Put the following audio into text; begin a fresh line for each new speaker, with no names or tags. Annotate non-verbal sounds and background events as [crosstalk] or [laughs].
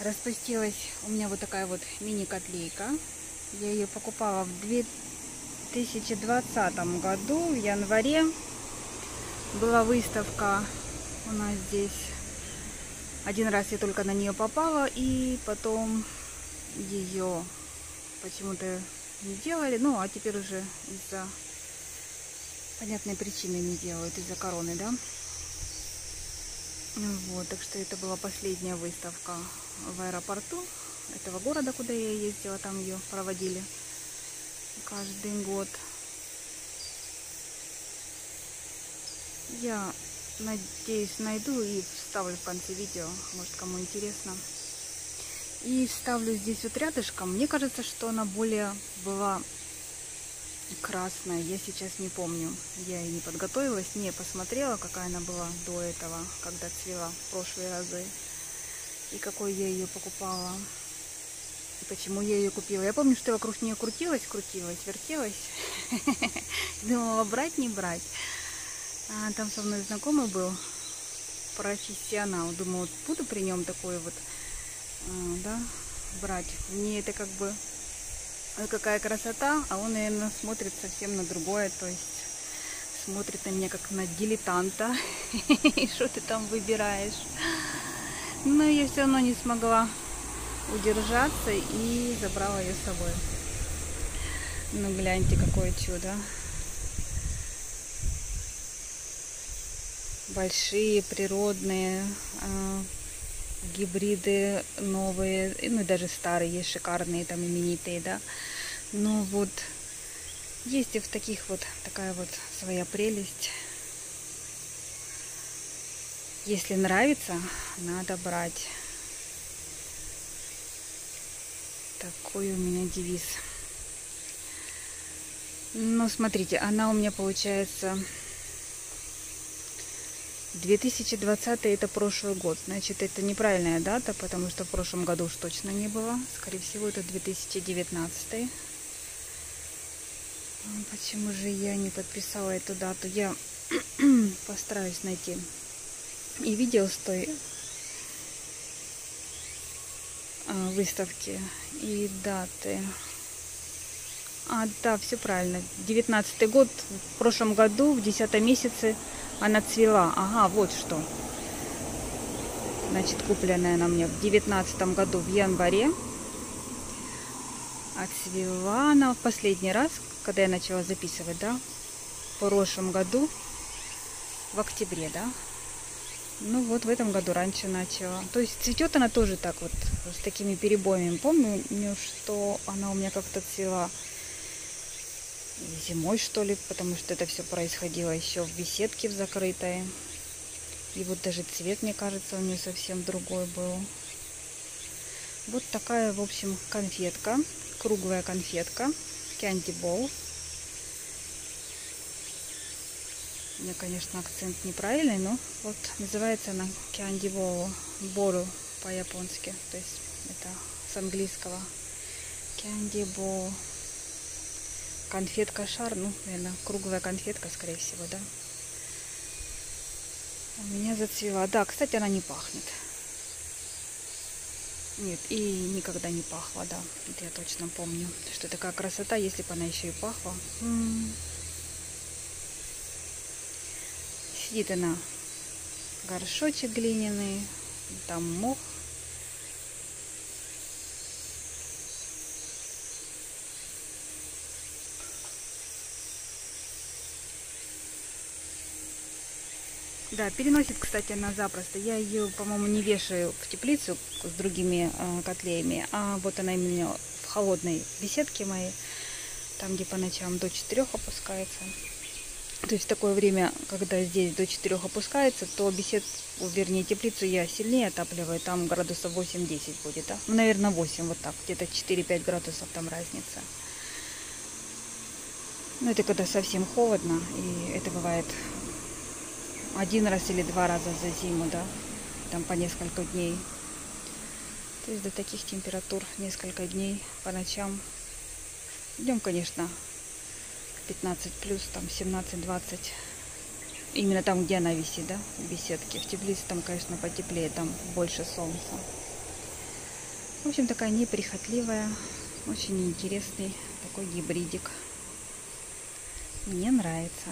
распустилась у меня вот такая вот мини-котлейка. Я ее покупала в 2020 году, в январе. Была выставка у нас здесь. Один раз я только на нее попала, и потом ее почему-то не делали. Ну, а теперь уже из-за понятной причины не делают, из-за короны, да? Вот, так что это была последняя выставка в аэропорту этого города, куда я ездила, там ее проводили каждый год. Я надеюсь найду и вставлю в конце видео, может кому интересно. И вставлю здесь вот рядышком. Мне кажется, что она более была красная. Я сейчас не помню. Я и не подготовилась, не посмотрела, какая она была до этого, когда цвела в прошлые разы. И какой я ее покупала. И почему я ее купила. Я помню, что я вокруг нее крутилась, крутилась, вертелась. [laughs] Думала, брать, не брать. А там со мной знакомый был профессионал. Думала, буду при нем такой вот, а, да, брать. Мне это как бы какая красота, а он, наверное, смотрит совсем на другое, то есть смотрит на меня как на дилетанта. [laughs] И что ты там выбираешь? Но я все равно не смогла удержаться и забрала ее с собой. Ну, гляньте, какое чудо. Большие, природные, а, гибриды новые, ну и даже старые, есть шикарные, там именитые, да. Но вот есть и в таких вот такая вот своя прелесть. Если нравится, надо брать. Такой у меня девиз. Ну, смотрите, она у меня получается 2020 это прошлый год. Значит, это неправильная дата, потому что в прошлом году уж точно не было. Скорее всего, это 2019. Почему же я не подписала эту дату? Я [clears throat] постараюсь найти и видео с той а, выставки и даты. А, да, все правильно. 19 год, в прошлом году, в 10 месяце она цвела. Ага, вот что. Значит, купленная она мне в девятнадцатом году в январе. А цвела она в последний раз, когда я начала записывать, да, в прошлом году, в октябре, да. Ну вот в этом году раньше начала. То есть цветет она тоже так вот, с такими перебоями. Помню, что она у меня как-то цвела зимой, что ли, потому что это все происходило еще в беседке в закрытой. И вот даже цвет, мне кажется, у нее совсем другой был. Вот такая, в общем, конфетка, круглая конфетка, Candy Ball. У меня, конечно, акцент неправильный, но вот называется она Candy Ball, Бору по-японски, то есть это с английского. Candy Ball конфетка шар, ну, наверное, круглая конфетка, скорее всего, да. У меня зацвела. Да, кстати, она не пахнет. Нет, и никогда не пахла, да. Это я точно помню, что такая красота, если бы она еще и пахла. М -м. Сидит она горшочек глиняный, там мох Да, переносит, кстати, она запросто. Я ее, по-моему, не вешаю в теплицу с другими э, котлеями, а вот она именно в холодной беседке моей, там, где по ночам до 4 опускается. То есть в такое время, когда здесь до 4 опускается, то бесед, вернее, теплицу я сильнее отапливаю, там градусов 8-10 будет, да? Ну, наверное, 8, вот так, где-то 4-5 градусов там разница. Ну, это когда совсем холодно, и это бывает один раз или два раза за зиму, да, там по несколько дней. То есть до таких температур несколько дней по ночам. Днем, конечно, 15 плюс, там 17-20. Именно там, где она висит, да, в беседке. В теплице там, конечно, потеплее, там больше солнца. В общем, такая неприхотливая, очень интересный такой гибридик. Мне нравится.